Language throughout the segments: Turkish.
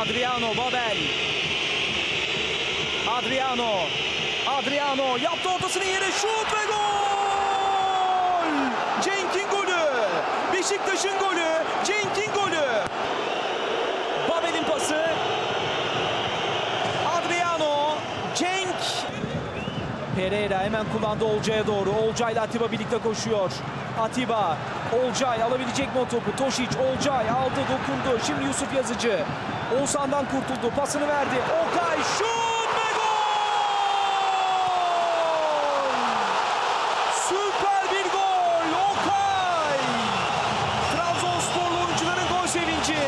Adriano Babel. Adriano. Adriano yaptı ortasını yere şut ve gol! Cenk'in golü. Pereira hemen kullandı Olcay'a doğru. Olcay ile Atiba birlikte koşuyor. Atiba, Olcay alabilecek mi o topu? Toşiç, Olcay aldı, dokundu. Şimdi Yusuf Yazıcı. Oğuzhan'dan kurtuldu. Pasını verdi. Okay şut ve gol! Süper bir gol! Okay! Trabzonsporlu oyuncuların gol sevinci.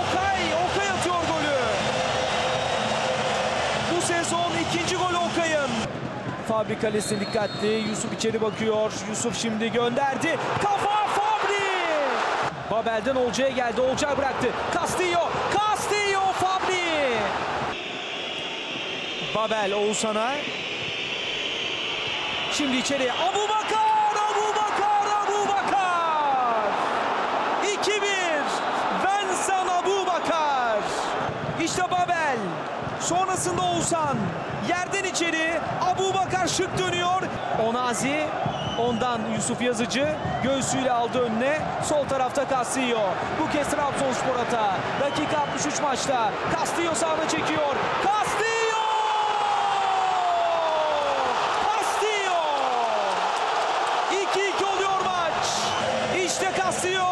Okay, Okay atıyor golü. Bu sezon ikinci gol Okay'ın. Fabri kalesine dikkatli. Yusuf içeri bakıyor. Yusuf şimdi gönderdi. Kafa Fabri. Babel'den Olcay'a geldi. Olcay bıraktı. Castillo. Castillo Fabri. Babel Oğuzhan'a. Şimdi içeri. Abu Bakar. Abu Bakar. Abu Bakar. 2-1. Vincent Abu Bakar. İşte Babel. Sonrasında Oğuzhan. Yerden içeri Bakar şık dönüyor. Onazi ondan Yusuf Yazıcı göğsüyle aldı önüne. Sol tarafta Castillo. Bu kez Trabzonspor hata. Dakika 63 maçta. Castillo sağına çekiyor. Castillo! Castillo! 2-2 oluyor maç. İşte Castillo.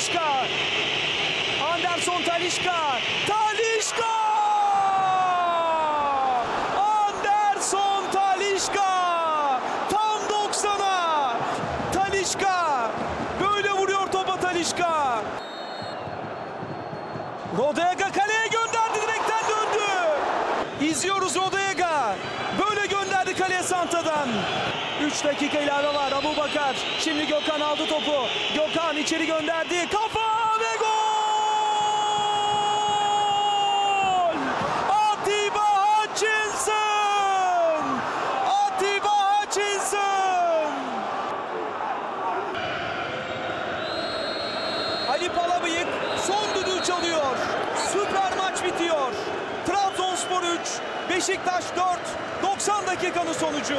Talişka. Anderson Talişka. Talişka. Anderson Talişka. Tam 90'a. Talişka. Böyle vuruyor topa Talişka. Rodega kaleye gönderdi direkten döndü. İzliyoruz Rodega. Böyle Santa'dan. 3 dakika ilave var Abu Bakar. Şimdi Gökhan aldı topu. Gökhan içeri gönderdi. Kafa ve gol! Atiba Hutchinson! Atiba Hutchinson! Ali Palabıyık son düdüğü çalıyor. Süper maç bitiyor. Trabzonspor 3, Beşiktaş 4, 90 dakikanın sonucu.